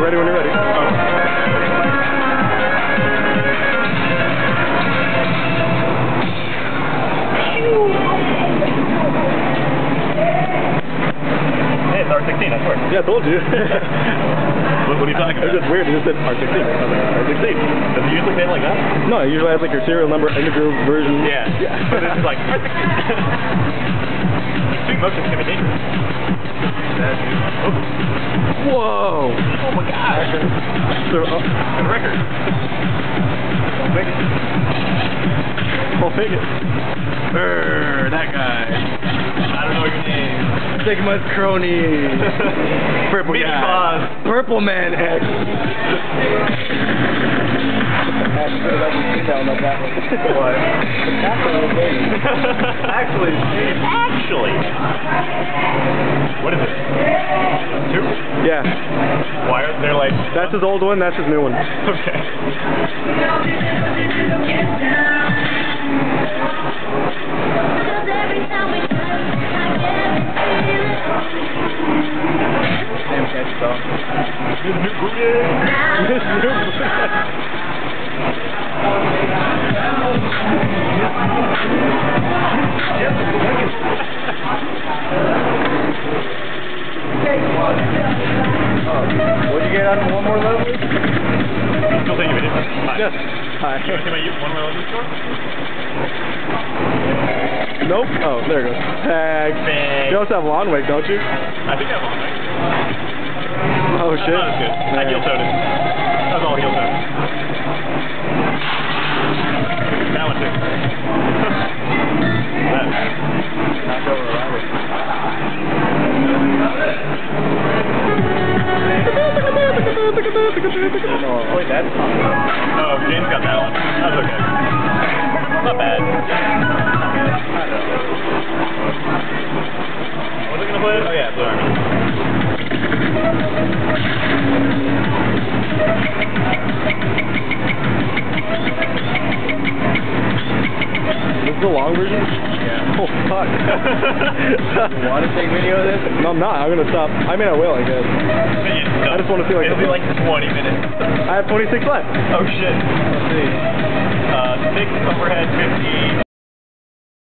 Get ready when you're ready. Hey, it's R16, I swear. Yeah, I told you. What, what are you talking about? just weird. It just said R16. Like, R16. Does it usually say it like that? No, it usually has like your serial number, integer version. Yeah. Yeah. But it's like R16. Sweet motion can be dangerous. Whoa. Oh my gosh. So, uh, Good record. I'll make it. I'll make it. Brr, that guy. I don't know your name. Sigma's crony. Purple Mini guy. boss. Purple man X. What? Actually, actually. What is it? Two? Yeah. Why are they like? That's his old one, that's his new one. Okay. Damn catchy song. What'd you get out of one more level? Still think of it. Hi. Yes. Hi. You want to see my one of my level score? Nope. Oh, there it goes. Tag. Bang. You also have lawn wake, don't you? I think I have one. Right? Oh shit. not as good. I heel toed it. That was all heel toe. That one too. Oh, wait, that's not Oh, James got that one. That's okay. Not bad. What was I gonna play? Oh yeah, Blue Army. The long version? Yeah. Oh fuck. Want to take video of this? No, I'm not. I'm gonna stop. I mean, I will, I guess. I just wanna feel like, It'll be like 20 minutes. I have 26 left. Oh shit. Let's see. Uh, six overhead, 50.